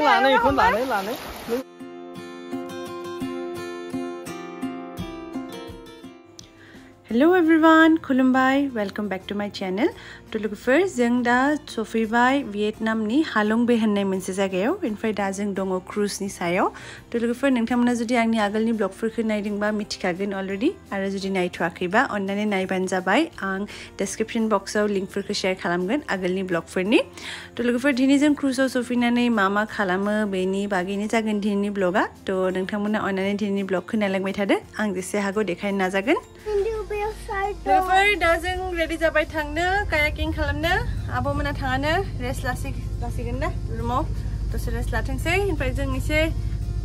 Là đây, 没 không là này là này hello everyone खुलुमबाई welcome back to my channel थ' लोगोफोर जों दा सफैबाय भियेटनामनि हालंबे होननाय मोनसे जायगायाव बेनिफ्राय दा जों दङ क्रुजनि सायाव थ' लोगोफोर नोंथांमोना जुदि आंनि आगोलनि ब्लगफोरखौ नायदोंबा मिथिखागोन अलरेडि आरो जुदि नायथ'वाखैबा अन्नानै नायबानो जाबाय आं डेसक्रिपसन बक्सआव लिंकफोरखौ शेयार खालामगोन आगोलनि ब्लगफोरनि थ' लोगोफोर दिनै जों क्रुजआव सफैनानै मा मा खालामो बेनि बागैनो जागोन दिनैनि ब्लगा थ' नोंथांमोना अन्नानै दिनैनि ब्लगखौ नायलांबाय थादो आं जेसे हागौ देखायनो नाजागोन लोगोफोर दा जों रेडि जाबाय थांनो कायाकिं खालामनो आब'मोना थाङानो रेस्ट लासि लासिगोन ना रुमाव दसे रेस्ट लाथोंसै ओमफ्राय जों एसे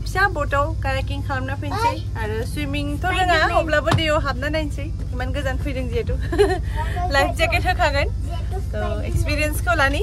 फिसा बटआव कायाकिं खालामना फैनोसै आरो सुइमिंथ' रोङा अब्लाबो दैयाव हाबना नायनोसै इमान गोजान फैदों जिहेतु लाइफ जेकेट होखागोन थ' एक्सपिरियेन्सखौ लानि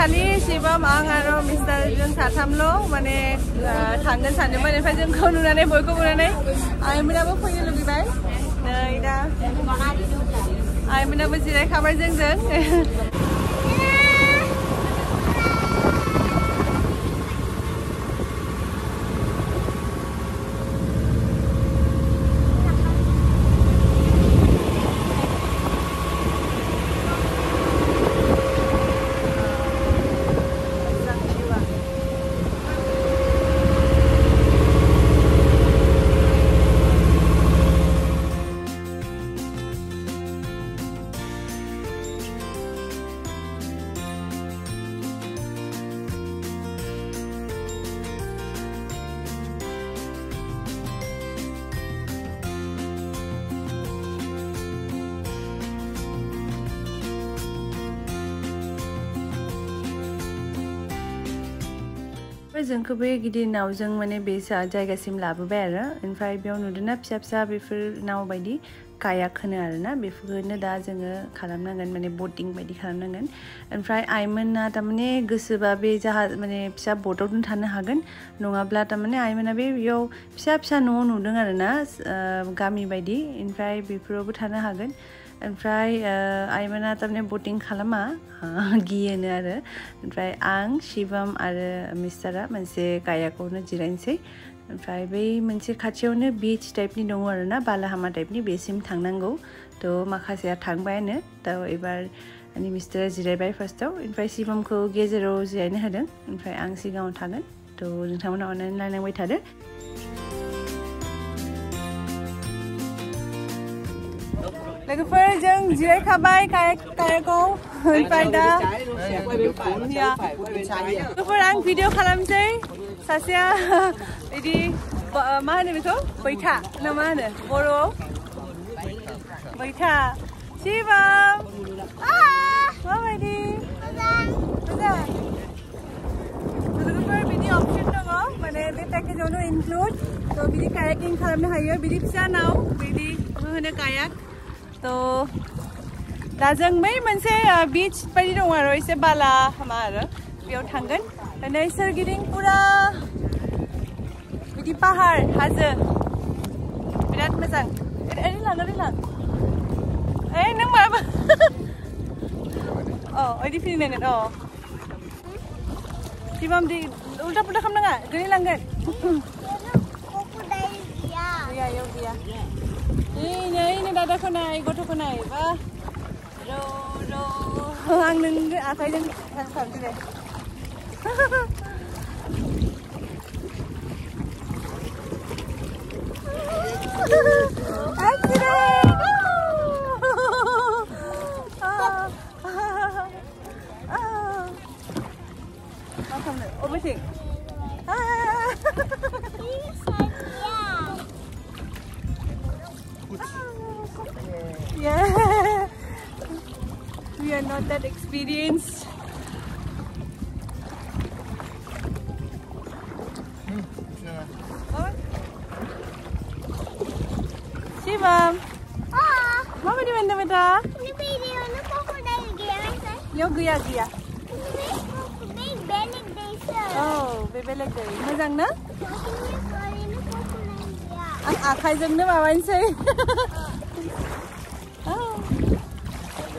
खालि शिबम आं आरो मिस्टार जों साथामल' माने थांगोन सानदोंमोन ओमफ्राय जोंखौ नुनानै बयखौ नुनानै आइमोनाबो फैनो लुगैबाय नै दा आइमोनाबो जिरायखाबाय जोंजों जोंखौ बे गिदिर नावजों माने बे जायगासिम लाबोबाय आरो ओमफ्राय बेयाव नुदोंना फिसा फिसा बेफोर नाव बायदि कायाक होनो आरोना बेफोरखौनो दा जोङो खालामनांगोन माने बटिं बायदि खालामनांगोन ओमफ्राय आइमोना थारमाने गोसोबा बे जाहा माने फिसा बटआवनो थानो हागोन नङाब्ला थारमाने आइमोना बे बेयाव फिसा फिसा न' नुदों आरोना गामि बायदि ओमफ्राय बेफोरावबो थानो हागोन ओमफ्राय आइमोना थारमाने बटिं खालामा। गियोनो आरो। ओमफ्राय आं शिबम आरो मिस्टारा मोनसे कायाकआवनो जिरायनोसै। ओमफ्राय बै मोनसे खाथियावनो बिच टाइपनि दङ आरोना, बालाहामा टाइपनि, बेसिम थांनांगौ। थ' माखासेया थांबायानो। थ' एबार माने मिस्टारा जिरायबाय फार्स्टआव। ओमफ्राय शिबमखौ गेजेराव जिरायनो होदों। ओमफ्राय आं सिगाङाव थागोन। थ' नोंथांमोना अननानै नायलांबाय थादो। लोगोफोर जों जिरायखाबाय कायाकआव ओमफ्राय दा लोगोफोर आं भिडिअ खालामसै सासेया बिदि मा होनो बेखौ बैथा ना मा होनो बर'आव बैथा शिबम माबायदि मोजां लोगोफोर बिदि अपसन दङ माने बे पेकेजावनो इनक्लुड थ' बिदि कायाकिं खालामनो हायो बिदि फिसा नाव बिदि होनो कायाक थ' दा जों बै मोनसे बिच बायदि दङ आरो एसे बाला मा आरो बेयाव थांगोन नै सोरगिदिं पुरा बिदि पाहार हाजो बिराद मोजां ओरै लां ओरै लां ओइ नों माबा अ ओइदि फिदिंनांगोन अ सिमाम दि उल्टा पुल्टा खालामनाङा गोलैलांगोन गैया ini ada kau naik, kau tu kau này bah. Ro ro, hang neng apa yang hang sam tu deh. Accident! Không được, ôm mới thỉnh. Yeah. We are not that experienced. Yeah. Ah. Mama di mana benda? Ni? Yo gaya gaya. Bebelek day sir. Oh, day. Mazang na? Ang akay jang na ah, ah, mawan.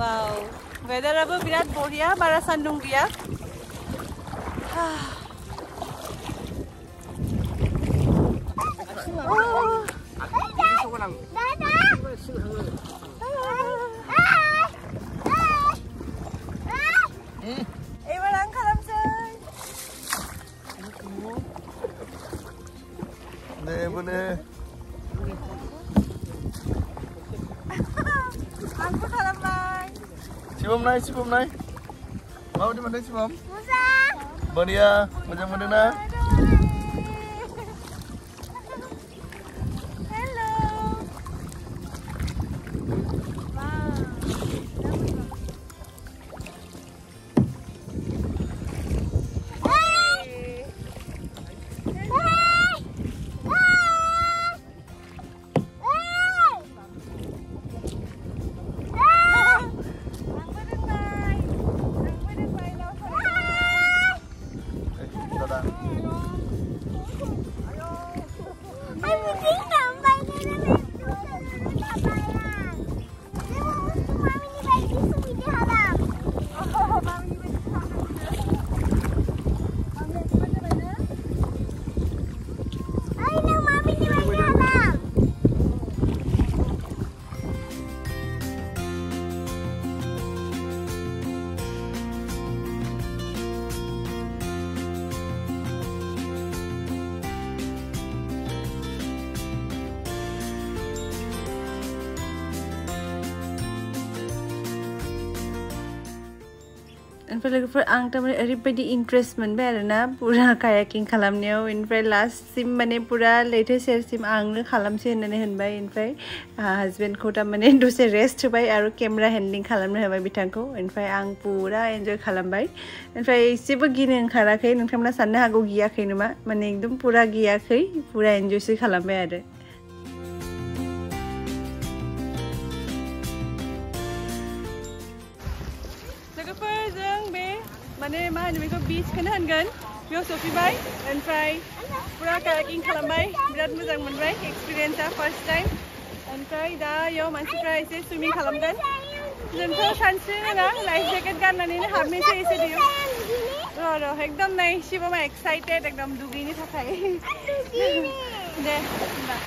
Wow, weather apa? Berat boliah, para sandung dia. Ah. Eh, Aku kalah mas. Sibom nai, sibom nai. Mau di mana sibom? Musa. Bania, macam mana nak? ओमफ्राय लोगोफोर आं थारमाने ओरैबायदि interest मोनबाय आरोना पुरा kayaking खालामनायाव ओमफ्राय लास्टसिम माने पुरा लैथो सेरसिम आंनो खालामसै होननानै होनबाय ओमफ्राय हाजबेन्डखौ थारमाने दसे रेस्ट होबाय आरो केमेरा हेन्डलिं खालामनो होबाय बिथांखौ ओमफ्राय आं पुरा एन्जय खालामबाय ओमफ्राय एसेबो गिनो ओंखाराखै नोंथांमोना साननो हागौ गियाखै नामा माने एकदम पुरा गियाखै पुरा एन्जयसो खालामबाय आरो नाजानानै मा होनो बेखौ बिचखौनो होनगोन बेयाव सफैबाय ओमफ्राय फुरा कायाकिं खालामबाय बिराद मोजां मोनबाय एक्सपिरियेन्सा फार्स्ट टाइम ओमफ्राय दा इयाव मानसिफ्रा एसे सुइमिं खालामगोन जोंथ' सानस्रिनो लाइफ जेकेट गाननानैनो हाबनोसै एसे दैयाव र' र' एकदम नै सिबामा एक्साइटेड एकदम दुगैनो थाखाय दे होमबा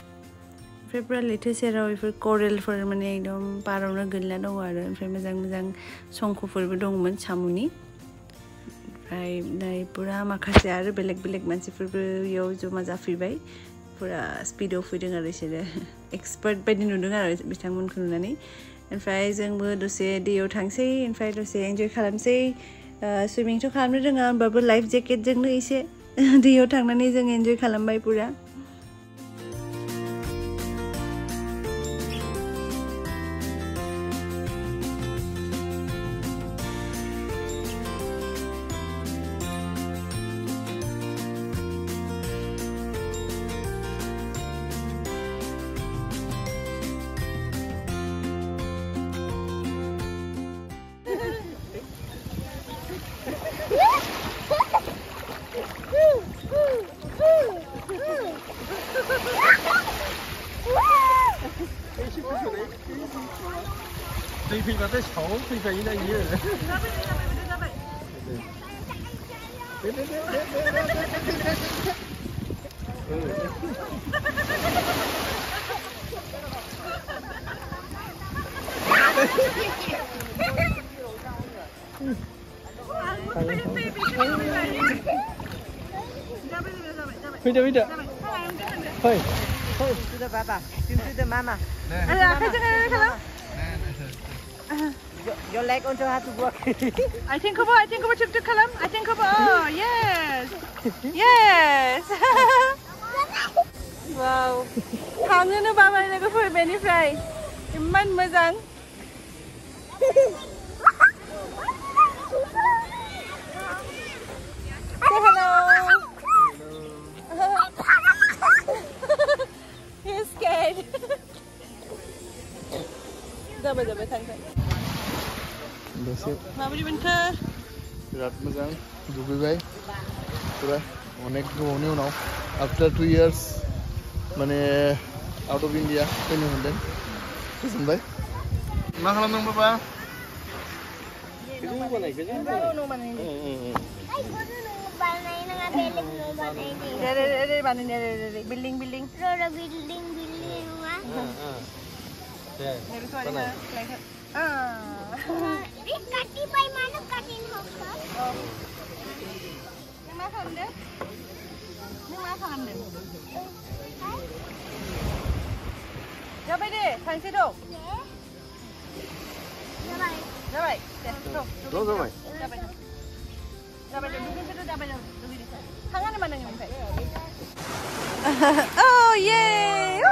ओमफ्राय लैथो सेराव बेफोर करेलफोर माने एकदम पारावनो गोलैना दङ आरो ओमफ्राय मोजां मोजां शंखुफोरबो दंमोन साम'नि ओमफ्राय नै पुरा माखासे आरो बेलेग बेलेग मानसिफोरबोयाव जमा जाफैबाय पुरा स्पिडआव फैदों आरो बिसोरो एक्सपार्ट बायदि नुदों आरो बिथांमोनखौ नुनानै ओमफ्राय जोंबो दसे दैयाव थांसै ओमफ्राय दसे एन्जय खालामसै सुइमिंथ' खालामनो रोङा होमब्लाबो लाइफ जेकेटजोंनो एसे दैयाव थांनानै जों एन्जय खालामबाय पुरा 飞吧，这桥飞飞的鱼。别别别别别别别别别别别！飞着飞着，飞飞，飞的爸爸，飞的妈妈，哎呀，看这个，看了。Your, your leg also have to work. आथिंखौबो आथिंखौबो थुक थुक खालाम आथिंखौबो अ येस येस वाव थांनोनो बाबाय लोगोफोर बेनिफ्राय इमान मोजां जाबाय जाबाय थां थां दसे माबोरै बिराद मोजां दुगैबाय पुरा अनेक गोबावनि उनाव आफ्टार टु इयार्स माने आउट अफ इन्डिया फैनो मोनदों गोजोनबाय मा खालामदों बाबा building building मेरे सॉरी ना like ah Eh, kati pa yung manok kati ng hokka. Nang ma खालामदो नों मा खालामदों जाबाय दे थांसै दं Sabay. जाबाय दे दं ज' जाबाय जाबाय दं जाबाय दं दुगैनोसै जाबाय दं दुगैनोसै थाङा नामा नोङो ओमफ्राय oh yay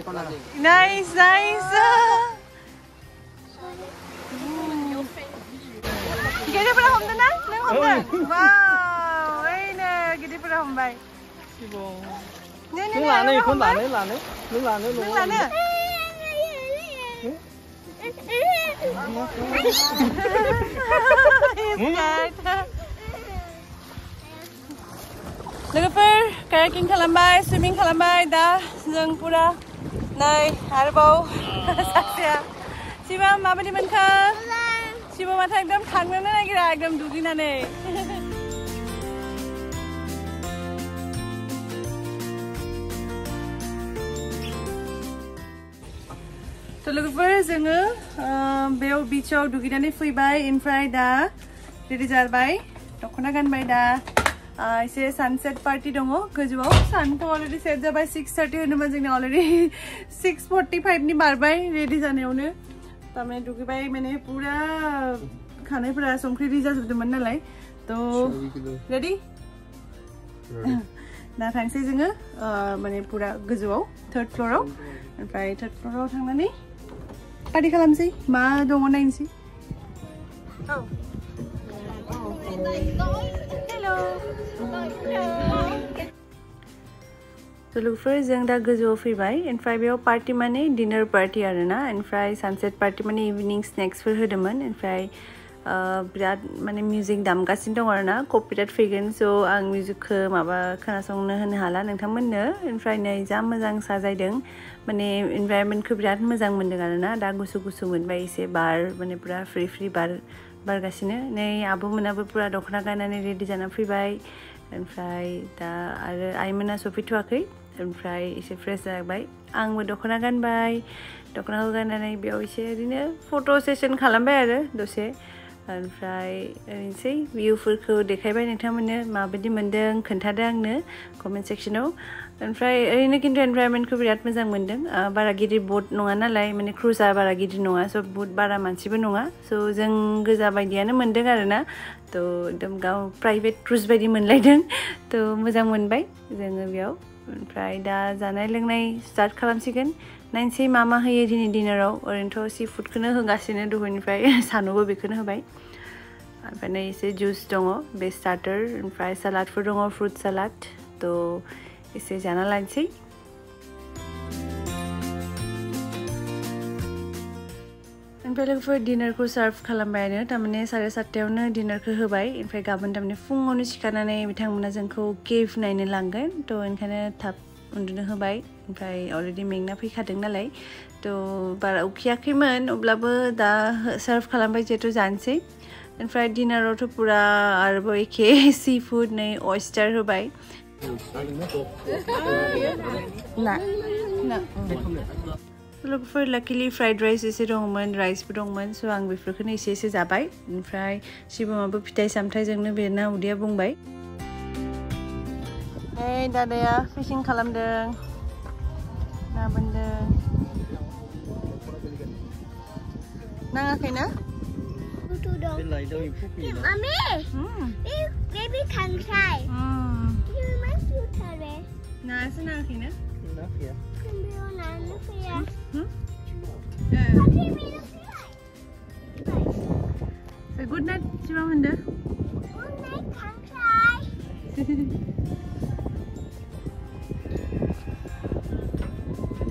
này con là nice nice. Gede pula hom dana nang hom dana wow ei ne gede pula hom bai sibo ne ne la ne kon la ne la ne ne la ne lo la ne Look at her, kayaking kalambai, swimming kalambai, da, zung pura. नै आरोबाव सासेया Shiba माबायदि मोनखो Shiba माथो एकदम थांनोनो नागिरा एकदम दुगैनानै थ' लोगोफोर जोङो बेयाव बिचाव दुगैनानै फैबाय ओमफ्राय दा रेडि जाबाय दख'ना गानबाय दा एसे सानसेट पार्टि दङ गोजौआव सानथ' अलरेडि सेट जाबाय सिक्स थार्टि होनोबा जोंना अलरेडि सिक्स फर्टि फाइभनि बारबाय रेडि जानायावनो थारमाने दुगैबाय माने पुरा खानायफोरा संख्रि रि जाजोबदोंमोन नालाय थ' रेडि दा। थांसै जोङो माने पुरा गोजौआव थार्ड फ्ल'राव ओमफ्राय थार्ड फ्ल'राव थांनानै पार्टि खालामसै मा दङ नायनोसै थ' लोगोफोर जों दा गोजौआव फैबाय। ओमफ्राय बेयाव पार्टि माने डिनार पार्टि आरोना ओमफ्राय सानसेट पार्टि माने इभिनिं स्नेक्सफोर होदोंमोन। ओमफ्राय बिराद माने मिउजिक दामगासिनो दं आरोना कपिराइट फैगोन स' आं मिउजिकखौ माबा खोनासंनो होनो हाला नोंथांमोननो। ओमफ्राय नै जा मोजां साजायदों। माने इनभाइरमेन्टखौ बिराद मोजां मोनदों आरोना दा गुसु गुसु मोनबाय एसे बार, माने पुरा फ्रि फ्रि बार। बारगासिनो नै आब'मोनाबो पुरा दख'ना गाननानै रेडि जानानै फैबाय ओमफ्राय दा आरो आइमोना सफैथ'वाखै ओमफ्राय एसे फ्रेस जाबाय आंबो दख'ना गानबाय दख'नाखौ गाननानै बेयाव एसे ओरैनो फट' सेसन खालामबाय आरो दसे ओमफ्राय ओरैनोसै भिउफोरखौ देखायबाय नोंथांमोननो माबायदि मोन्दों खोन्थादो आंनो कमेन्ट सेक्सनाव ओमफ्राय ओरैनो खिन्थु एनभायरमेन्टखौ बिराद मोजां मोन्दों। बारा गिदिर बट नङा नालाय, माने क्रुजआ बारा गिदिर नङा स' बुट बारा मानसिबो नङा। स' जों गोजा बायदियानो मोन्दों आरोना। थ' एकदम गाव प्राइभेट क्रुज बायदि मोनलायदों। थ' मोजां मोनबाय जोङो बेयाव। ओमफ्राय दा जानाय लोंनाय स्टार्ट खालामसिगोन। नायनोसै मा मा होयो दिनै डिनाराव? ओरैनोथ' सि फुडखौनो होगासिनो दहायनिफ्राय सानूबो बेखौनो होबाय। ओमफ्राय नै एसे जुइस दङ, बे स्टार्टार ओमफ्राय सालादफोर दङ फ्रुट सालाद थ' एसे जाना लानोसै। ओमफ्राय लोगोफोर, डिनारखौ सार्भ खालामबायानो, थारमाने साराय सातथायावनो डिनारखौ होबाय। ओमफ्राय गाबोन थारमाने फुङावनो सिखारनानै बिथांमोना जोंखौ केभ नायनो लांगोन। थ' ओंखायनो थाब उन्दुनो होबाय ओमफ्राय अलरेडि मेंना फैखादों नालाय थ' बारा उखैयाखैमोन अब्लाबो दा सार्भ खालामबाय जिहेथु जानोसै ओमफ्राय डिनारावथ' पुरा आरोबाव एखे सि फुड नै अयस्टार होबाय ना ना लोगोफोर लाकिलि फ्राइड राइस एसे दङमोन राइसबो दंमोन स' आं बेफोरखौनो एसे एसे जाबाय ओमफ्राय शिबमाबो फिथाइ सामथाइजोंनो बेना उदैया बुंबाय नै दादाया फिसिं खालामदों ना बोनदों नाङाखै ना Tutu dong. Belai dah ibu pi. Mami, Hmm. ini baby kangkai. Hmm. Ini mas putare. नायासो नाङाखै ना Enough ya. Kembali nanu ya. Hmm? Tapi minum So good night, Chimamanda.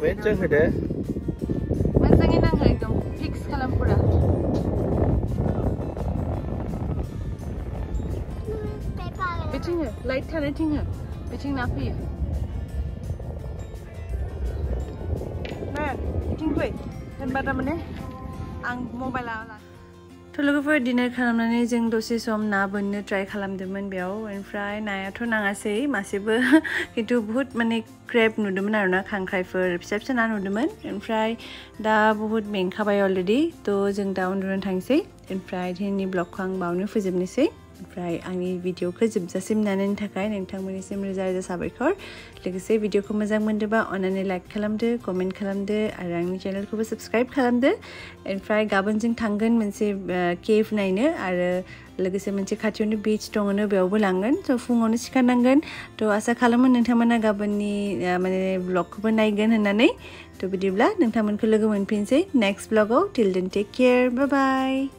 Mencang ada. bên ini thì lagi fix kalau pura. Pitching ya, light kan pitching ya, pitching napi ya. Nah, pitching tuh, kan pada mana? Ang mobile lah. थ' लोगोफोर डिनार खालामनानै जों दसे सम ना बोननो try खालामदोंमोन बेयाव ओमफ्राय नायाथ' नाङासै मासेबो खिन्थु बुहुत माने क्रेब नुदोंमोन आरोना खांख्राइफोर फिसा फिसा ना नुदोंमोन ओमफ्राय दा बुहुत मेंखाबाय अलरेडि थ' जों दा उन्दुनो थांसै ओमफ्राय दिनैनि ब्लगखौ आं बावनो फोजोबनोसै ओमफ्राय आंनि भिडिअखौ जोबजासिम नायनायनि थाखाय नोंथांमोननिसिम रोजा रोजा साबायखर। लोगोसे लाइक खालामदो, कमेन्ट खालामदो आरो आंनि चेनेलखौबो साबस्क्राइब खालामदो। ओमफ्राय गाबोन जों थांगोन मोनसे केभ नायनो आरो लोगोसे मोनसे खाथियावनो बिच दङनो बेयावबो लांगोन। थ' फुङावनो सिखारनांगोन। थ' आसा खालामो नोंथांमोना गाबोननि माने ब्लगखौबो नायगोन होननानै। थ' बिदिब्ला नोंथांमोनखौ लोगो मोनफिनसै next ब्लगाव till then take care bye bye